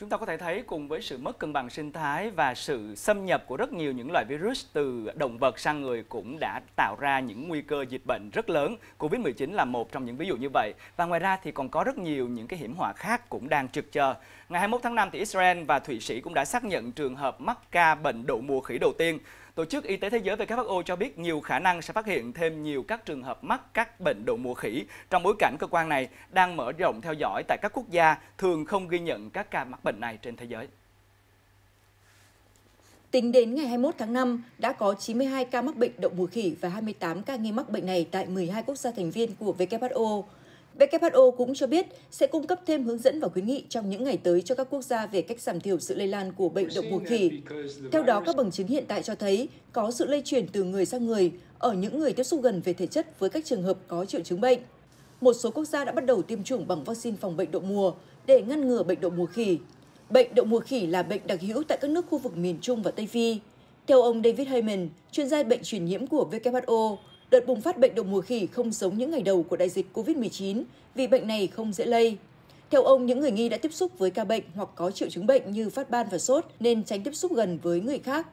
Chúng ta có thể thấy cùng với sự mất cân bằng sinh thái và sự xâm nhập của rất nhiều những loại virus từ động vật sang người cũng đã tạo ra những nguy cơ dịch bệnh rất lớn. Covid-19 là một trong những ví dụ như vậy. Và ngoài ra thì còn có rất nhiều những cái hiểm họa khác cũng đang trực chờ. Ngày 21 tháng 5 thì Israel và Thụy Sĩ cũng đã xác nhận trường hợp mắc ca bệnh đậu mùa khỉ đầu tiên. Tổ chức Y tế Thế giới WHO cho biết nhiều khả năng sẽ phát hiện thêm nhiều các trường hợp mắc các bệnh đậu mùa khỉ trong bối cảnh cơ quan này đang mở rộng theo dõi tại các quốc gia thường không ghi nhận các ca mắc bệnh này trên thế giới. Tính đến ngày 21 tháng 5, đã có 92 ca mắc bệnh đậu mùa khỉ và 28 ca nghi mắc bệnh này tại 12 quốc gia thành viên của WHO. WHO cũng cho biết sẽ cung cấp thêm hướng dẫn và khuyến nghị trong những ngày tới cho các quốc gia về cách giảm thiểu sự lây lan của bệnh đậu mùa khỉ. Theo đó, các bằng chứng hiện tại cho thấy có sự lây chuyển từ người sang người ở những người tiếp xúc gần về thể chất với các trường hợp có triệu chứng bệnh. Một số quốc gia đã bắt đầu tiêm chủng bằng vaccine phòng bệnh đậu mùa để ngăn ngừa bệnh đậu mùa khỉ. Bệnh đậu mùa khỉ là bệnh đặc hữu tại các nước khu vực miền Trung và Tây Phi. Theo ông David Heyman, chuyên gia bệnh truyền nhiễm của WHO, Đợt bùng phát bệnh đậu mùa khỉ không giống những ngày đầu của đại dịch COVID-19 vì bệnh này không dễ lây. Theo ông, những người nghi đã tiếp xúc với ca bệnh hoặc có triệu chứng bệnh như phát ban và sốt nên tránh tiếp xúc gần với người khác.